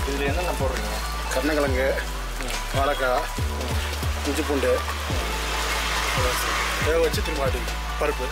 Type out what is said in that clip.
இதில் என்னென்ன போடுறீங்க? கருணக்கிழங்கு வாழைக்காய் nji bunde. Ewa chitri mwadi, parpe.